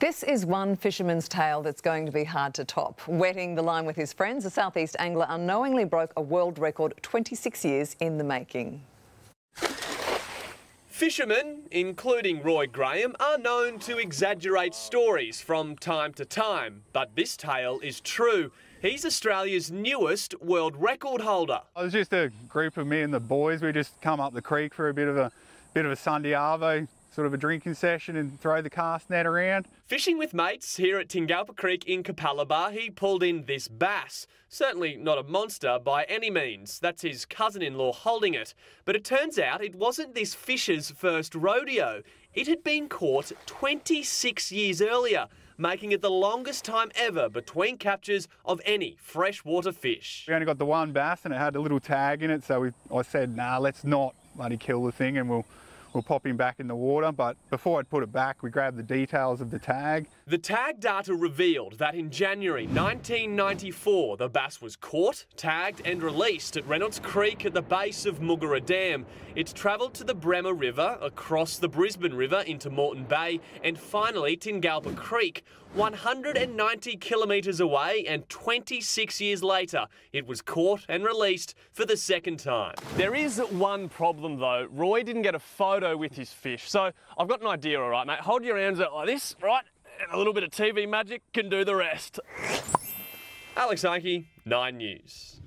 This is one fisherman's tale that's going to be hard to top. Wetting the line with his friends, a southeast angler unknowingly broke a world record 26 years in the making. Fishermen, including Roy Graham, are known to exaggerate stories from time to time, but this tale is true. He's Australia's newest world record holder. It was just a group of me and the boys. We just come up the creek for a bit of a bit of a Sunday arvo sort of a drinking session and throw the cast net around. Fishing with mates here at Tingalpa Creek in Capalaba, he pulled in this bass. Certainly not a monster by any means. That's his cousin in law holding it. But it turns out it wasn't this fisher's first rodeo. It had been caught 26 years earlier, making it the longest time ever between captures of any freshwater fish. We only got the one bass and it had a little tag in it, so we, I said, nah, let's not bloody kill the thing and we'll we'll pop him back in the water. But before I'd put it back, we grabbed the details of the tag. The tag data revealed that in January 1994, the bass was caught, tagged and released at Reynolds Creek at the base of Moogerah Dam. It travelled to the Bremer River, across the Brisbane River into Moreton Bay, and finally Tingalpa Creek. 190 kilometres away and 26 years later, it was caught and released for the second time. There is one problem though. Roy didn't get a photo with his fish. So I've got an idea, all right, mate. Hold your hands out like this, right? And a little bit of TV magic can do the rest. Alex Oakey, 9 News.